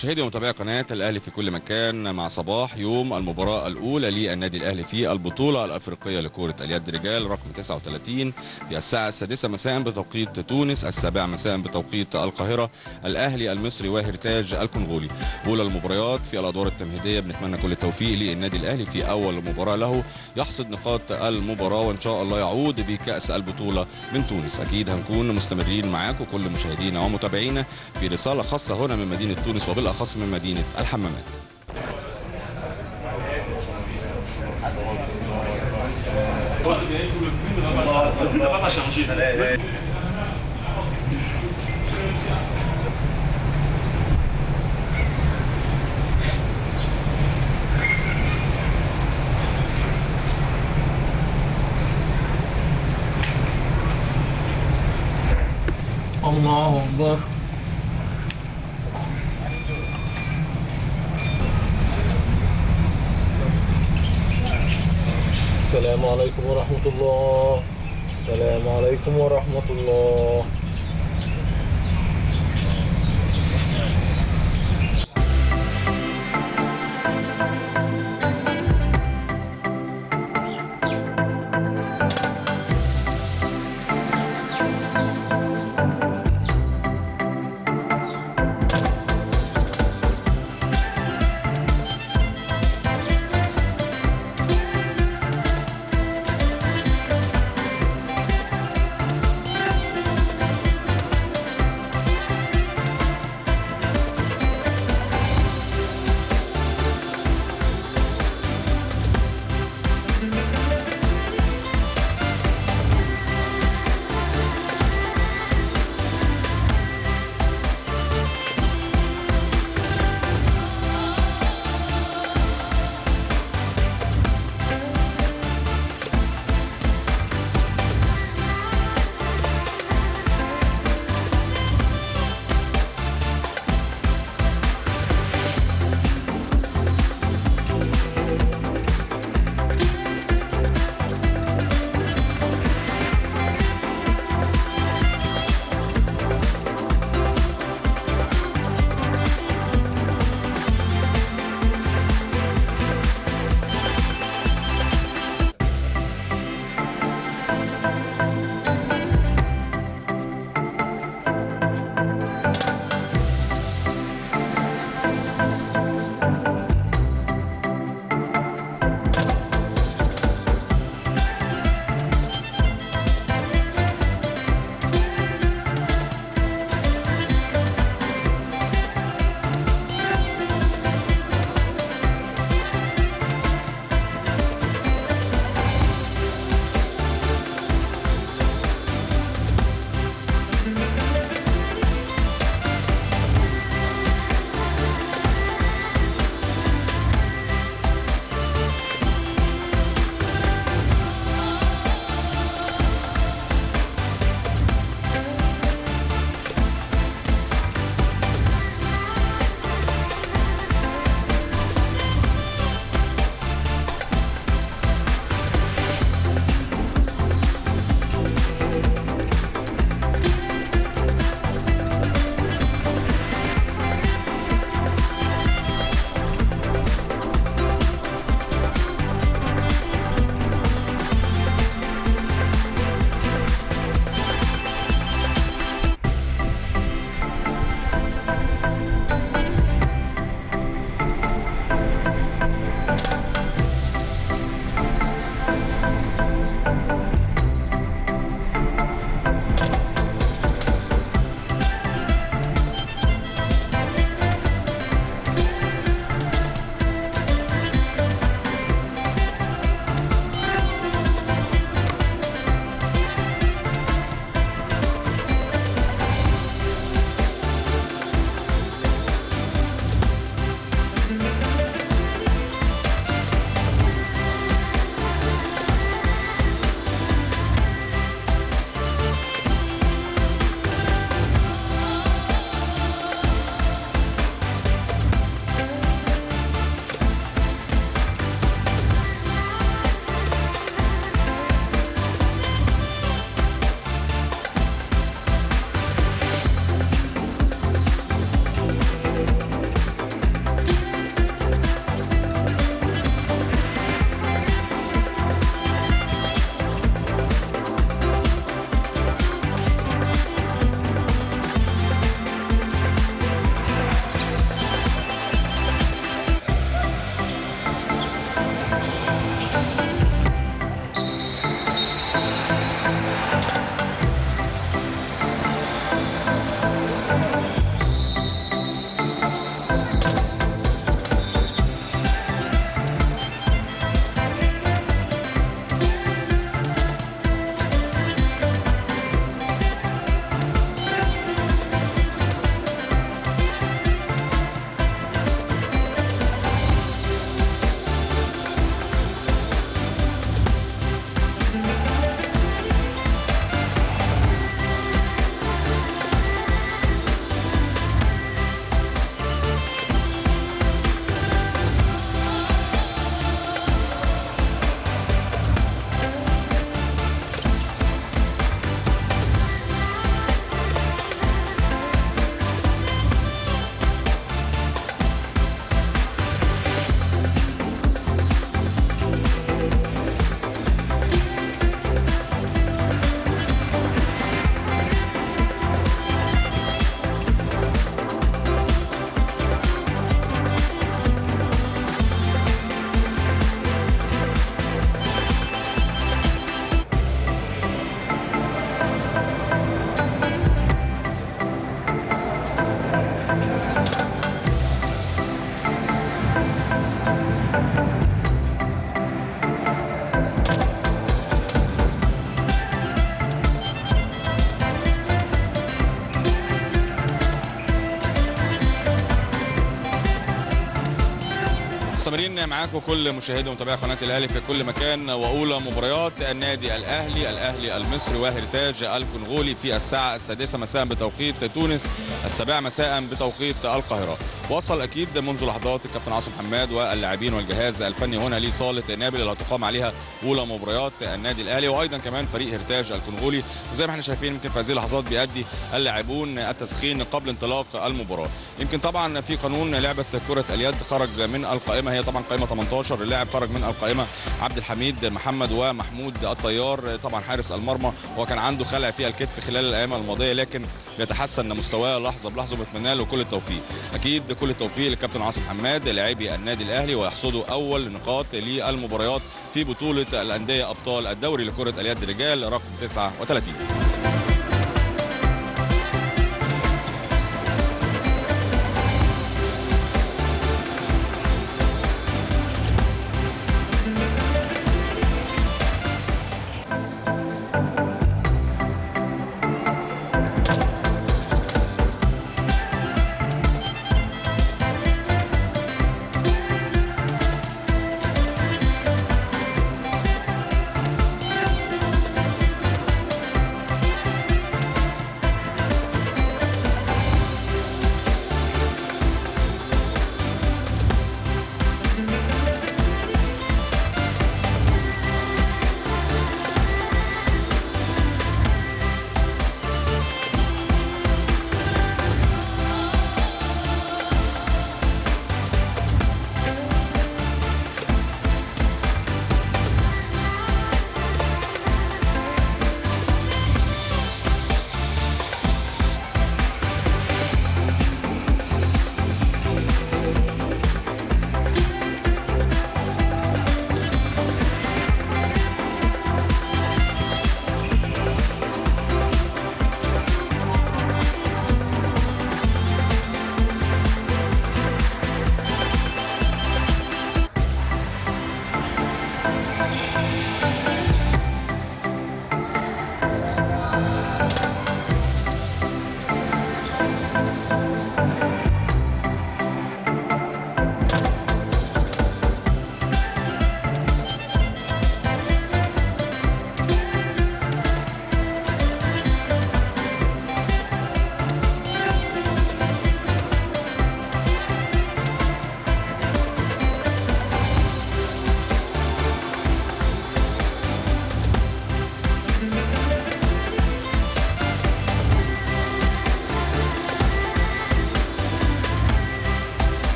مشاهدي ومتابعي قناة الأهلي في كل مكان مع صباح يوم المباراة الأولى للنادي الأهلي في البطولة الأفريقية لكرة اليد رجال رقم 39 في الساعة السادسة مساء بتوقيت تونس السابعة مساء بتوقيت القاهرة الأهلي المصري وهرتاج الكونغولي. أولى المباريات في الأدوار التمهيدية بنتمنى كل التوفيق للنادي الأهلي في أول مباراة له. يحصد نقاط المباراة وإن شاء الله يعود بكأس البطولة من تونس. أكيد هنكون مستمرين معاكم كل مشاهدينا ومتابعينا في رسالة خاصة هنا من مدينة تونس وبالأخص من مدينة الحمامات. مستمرين معاكم كل مشاهدي ومتابعي قناة الأهلي في كل مكان وأولى مباريات. النادي الأهلي الأهلي المصري وهرتاج الكونغولي في الساعة السادسة مساء بتوقيت تونس السابعة مساء بتوقيت القاهرة. وصل أكيد منذ لحظات الكابتن عاصم حماد واللاعبين والجهاز الفني هنا لصالة نابل اللي هتقام عليها أولى مباريات النادي الأهلي. وأيضا كمان فريق هرتاج الكونغولي وزي ما إحنا شايفين يمكن في هذه اللحظات بيأدي اللاعبون التسخين قبل انطلاق المباراة. يمكن طبعا في قانون لعبة كرة اليد خرج من القائمة هي طبعا قائمة 18 اللاعب خرج من القائمة عبد الحميد محمد ومحمود الطيار طبعا حارس المرمى هو كان عنده خلع في الكتف خلال الأيام الماضية لكن بيتحسن مستواه لحظة بلحظة وبتمنى له كل التوفيق. أكيد كل التوفيق للكابتن عاصم حماد لاعبي النادي الأهلي ويحصدوا أول نقاط للمباريات في بطولة الأندية أبطال الدوري لكرة اليد رجال رقم 39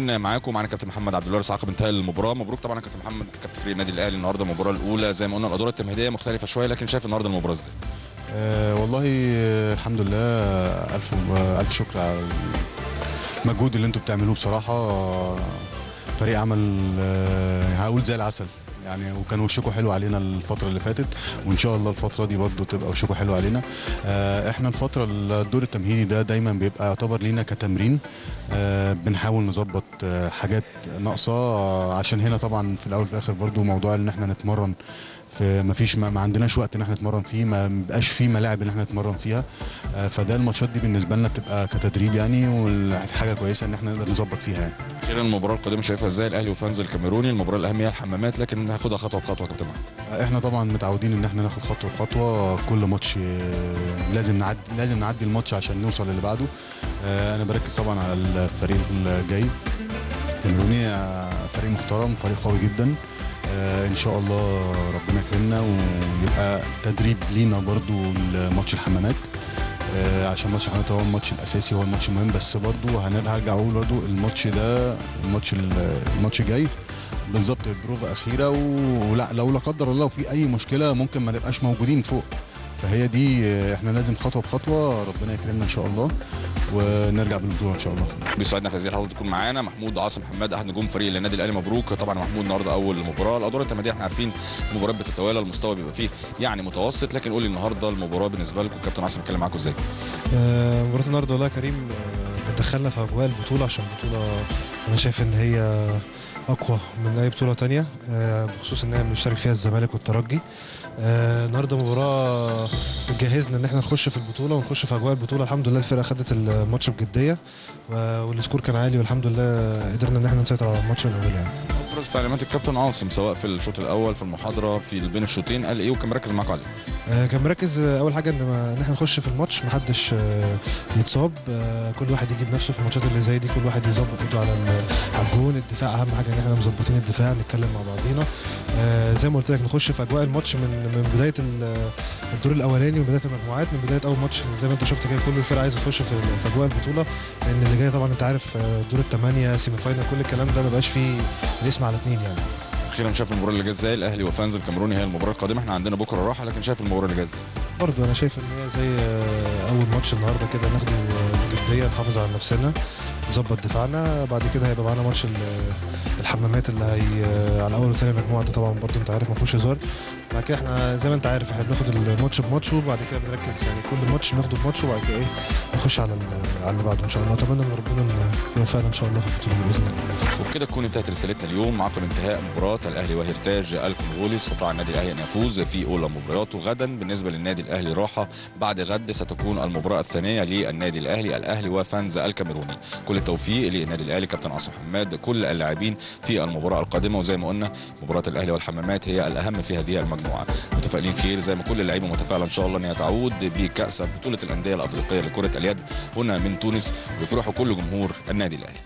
مستمرين معاكم. معانا كابتن محمد عبد الوارث عقب انتهاء المباراة. مبروك طبعا كابتن محمد كابتن فريق النادي الأهلي النهارده المباراة الأولى. زي ما قلنا الأدوار التمهيدية مختلفة شوية لكن شايف النهارده المباراة إزاي؟ آه والله آه، الحمد لله. ألف ألف شكر على المجهود اللي أنتوا بتعملوه بصراحة. آه، فريق عمل آه، هقول زي العسل. يعني وكان وشكوا حلو علينا الفترة اللي فاتت وإن شاء الله الفترة دي برضو تبقى وشكوا حلو علينا. آه، إحنا الفترة الدور التمهيدي ده دايما بيبقى يعتبر لينا كتمرين. آه، بنحاول نظبط آه، حاجات ناقصة آه، عشان هنا طبعا في الأول وفي الآخر برضو موضوع إن إحنا نتمرن في ما فيش ما, عندناش وقت إن إحنا نتمرن فيه ما بيبقاش فيه ملاعب إن إحنا نتمرن فيها. آه، فده الماتشات دي بالنسبة لنا بتبقى كتدريب يعني وحاجه كويسة إن إحنا نقدر نظبط فيها يعني. أخيرا المباراة القادمة شايفها إزاي؟ الأهلي وفانز الكاميروني المباراة الأهم هي الحمامات لكن هاخدها خطوة بخطوة كابتن محمد إحنا طبعا متعودين إن إحنا ناخد خطوة بخطوة. كل ماتش آه، لازم نعدي لازم نعدي الماتش عشان نوصل للي بعده. آه، أنا بركز طبعا على الفريق الجاي. الكاميروني آه، فريق محترم فريق قوي جدا. آه، إن شاء الله ربنا يكرمنا ويبقى تدريب لينا برضو لماتش الحمامات. آه، عشان ماتش الحمامات هو الماتش الأساسي هو الماتش المهم بس برضو هنرجع أقول برضو الماتش ده الماتش الماتش جاي. بالظبط بروفا أخيرة ولا لو لا قدر الله في أي مشكلة ممكن ما نبقاش موجودين فوق. فهي دي آه، إحنا لازم خطوة بخطوة ربنا يكرمنا إن شاء الله ونرجع بالبطولة إن شاء الله. بيسعدنا في هذه اللحظة تكون معانا محمود عاصم حماد أحد نجوم فريق النادي الأهلي. مبروك. طبعا محمود النهارده أول مباراة. الأدوار التمهيديه إحنا عارفين المباريات بتتوالى المستوى بيبقى فيه يعني متوسط لكن قول لي النهارده المباراة بالنسبة لكم. كابتن عاصم اتكلم معاكم إزاي؟ آه، مباراة النهارده والله يا كريم آه، بتدخلنا في أجواء البطولة عشان البطولة أنا شايف إن هي أقوى من أي بطولة تانية آه، بخصوص إن هي بنشترك فيها الزمالك والترجي. آه، النهارده مباراة بتجهزنا إن إحنا نخش في البطولة ونخش في أجواء البطولة. الحمد لله الفرقة خدت الماتش بجدية و- والسكور كان عالي والحمد لله قدرنا إن إحنا نسيطر على الماتش من أوله يعني. ابرز تعليمات الكابتن عاصم سواء في الشوط الأول في المحاضرة في بين الشوطين قال إيه؟ وكان مركز معاكم عليه. آه، كان مركز آه، أول حاجة إن ما- إن إحنا نخش في الماتش محدش آه، يتصاب. آه، كل واحد يجيب نفسه في الماتشات اللي زي دي كل واحد يظبط إيده على ال- على الجون. الدفاع أهم حاجة إن إحنا مظبطين الدفاع نتكلم مع بعضينا. آه، زي ما قلت لك نخش في أجواء الماتش من من بداية ال- الدور الأولاني من بداية المجموعات. من بداية أول ماتش زي ما أنت شفت كده كل الفرق عايز تخش في أجواء البطولة. لأن اللي جاي طبعا أنت عارف آه، دور الثمانيه semi final كل الكلام ده ما بقاش فيه الاسم على اثنين يعني. أخيرا شاف المباراة اللي جاية إزاي؟ الأهلي وفاب الكاميروني هي المباراة القادمة. إحنا عندنا بكرة راحة لكن شايف المباراة اللي جاية إزاي؟ برضه أنا شايف إن هي زي آه، أول ماتش النهارده كده ناخده آه، بجدية نحافظ على نفسنا. نظبط دفاعنا. بعد كده هيبقى معانا ماتش ال- الحمامات اللي هي على أول وثاني مجموعة. ده طبعا برضه أنت عارف ما فيهوش هزار. بعد كده إحنا زي ما أنت عارف إحنا بناخد الماتش بماتشه وبعد كده بنركز يعني كل ماتش بناخده بماتشه وبعد كده إيه نخش على على اللي بعده إن شاء الله. أتمنى إن ربنا يوفقنا إن شاء الله في البطولة بإذن الله. وبكده تكون انتهت رسالتنا اليوم. عقب انتهاء مباراة الأهلي وهرتاج الكونغولي استطاع النادي الأهلي أن يفوز في أولى مبارياته غدا. بالنسبة للنادي الأهلي راحة بعد غد ستكون المباراة الثانية للنادي الأهلي. الأهلي وفانز الكاميروني. كل التوفيق للنادي الأهلي كابتن عاصم حماد كل اللاعبين في المباراة القادمة. وزي ما قلنا مباراة الأهلي والحمامات هي الأهم في هذه المجموعة. متفائلين خير زي ما كل اللعيبة متفائلة إن شاء الله إن هي تعود بكأس بطولة الأندية الأفريقية لكرة اليد. هنا من تونس ويفرحوا كل جمهور النادي الأهلي.